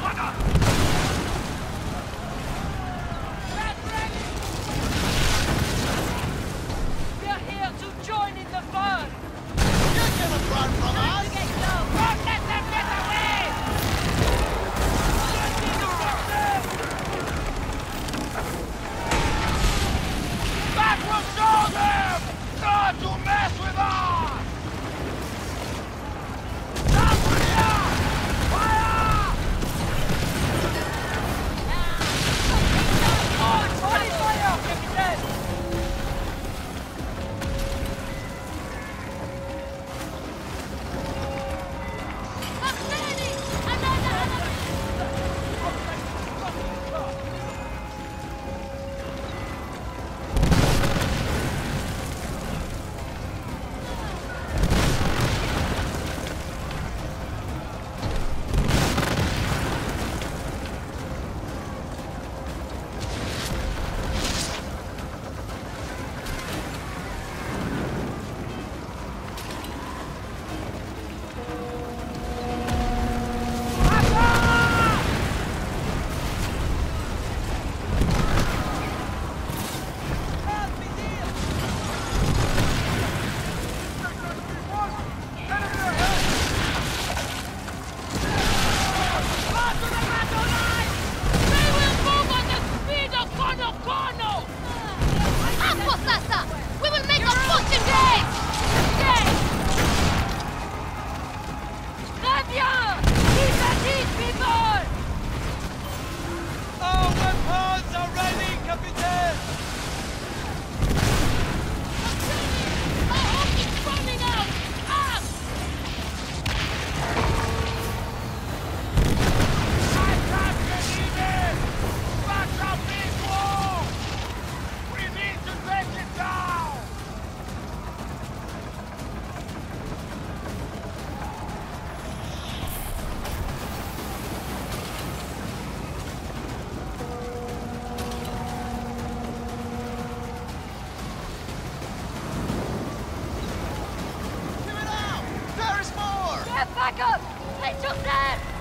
慢着 I took that!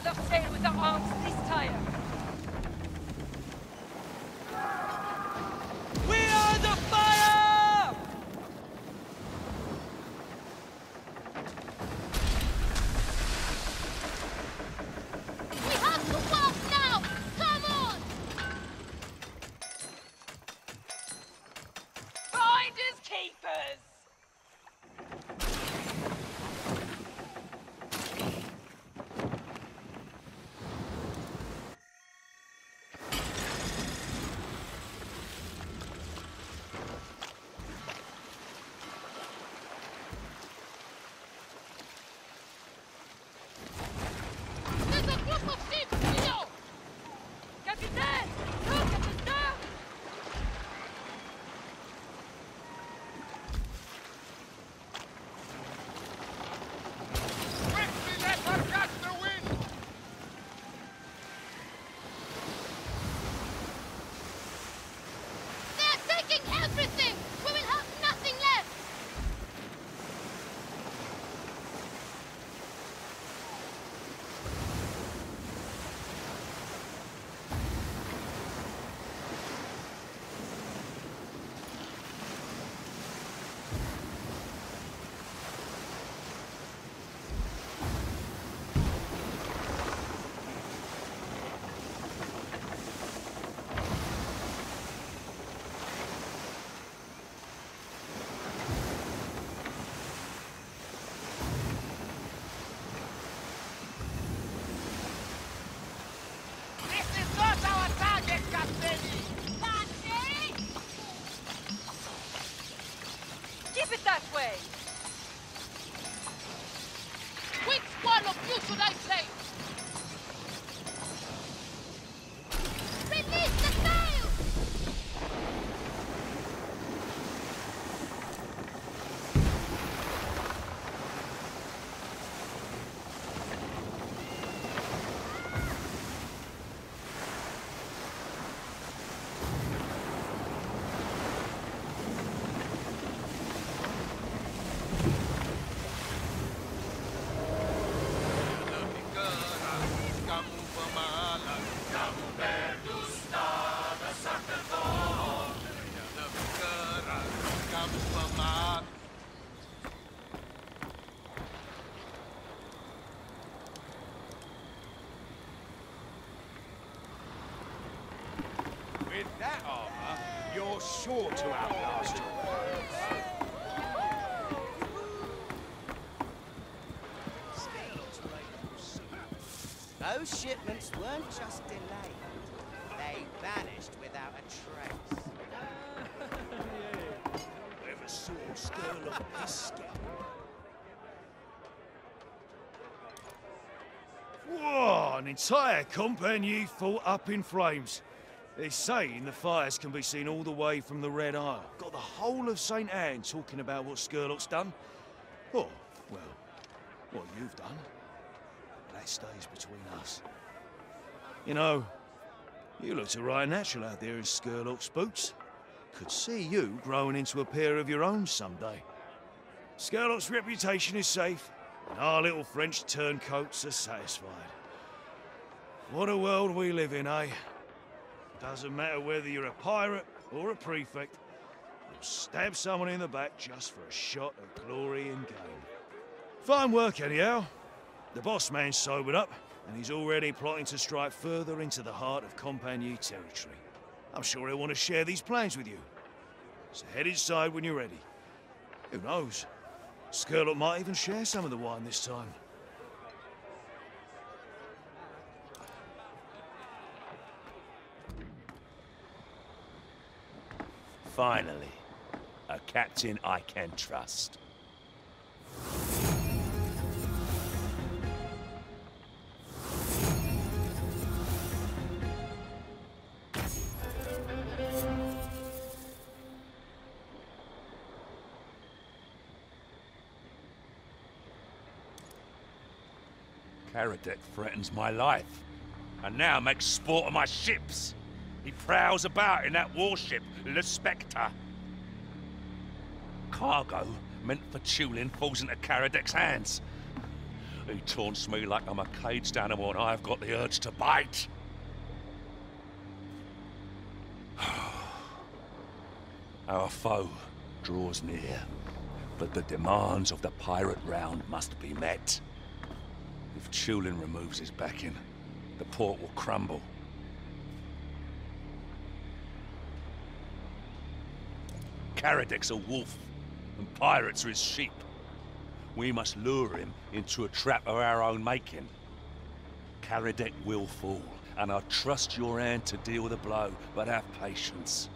another sail with the arms. away! That armor, you're sure to outlast your foes. Those shipments weren't just delayed. They vanished without a trace. Ever saw Biscuit? Whoa, an entire company fought up in flames. They're saying the fires can be seen all the way from the Red Isle. Got the whole of St. Anne talking about what Scurlock's done. Oh, well, what you've done. That stays between us. You know, you looked a right natural out there in Scurlock's boots. Could see you growing into a pair of your own someday. Scurlock's reputation is safe, and our little French turncoats are satisfied. What a world we live in, eh? Doesn't matter whether you're a pirate or a prefect, you'll stab someone in the back just for a shot of glory and gain. Fine work, anyhow. The boss man's sobered up, and he's already plotting to strike further into the heart of Compagnie territory. I'm sure he'll want to share these plans with you. So head inside when you're ready. Who knows? Scurlock might even share some of the wine this time. Finally, a captain I can trust. Karadec threatens my life, and now makes sport of my ships. He prowls about in that warship, Le Spectre. Cargo meant for Tulin falls into Karadec's hands. He taunts me like I'm a caged animal and I've got the urge to bite. Our foe draws near, but the demands of the pirate round must be met. If Tulin removes his backing, the port will crumble. Karadec's a wolf, and pirates are his sheep. We must lure him into a trap of our own making. Karadec will fall, and I trust your hand to deal the blow, but have patience.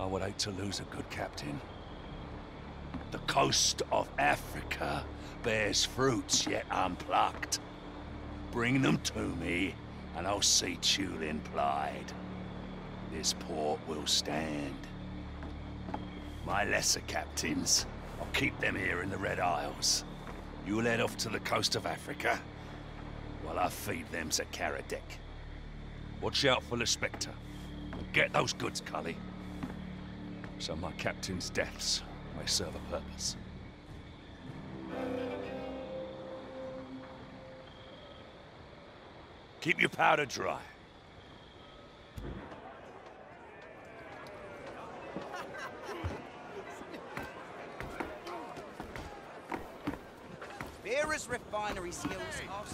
I would hate to lose a good captain. The coast of Africa bears fruits yet unplucked. Bring them to me, and I'll see Tulin plied. This port will stand. My lesser captains, I'll keep them here in the Red Isles. You'll head off to the coast of Africa, while I feed them to Karadec. Watch out for the Spectre. Get those goods, Cully. So my captain's deaths may serve a purpose. Keep your powder dry. Vera's refinery skills are...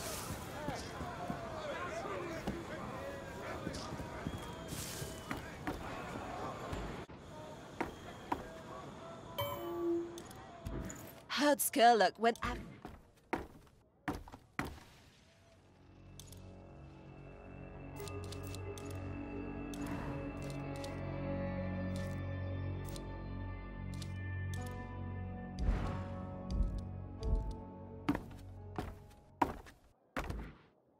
Heard Scurlock went out.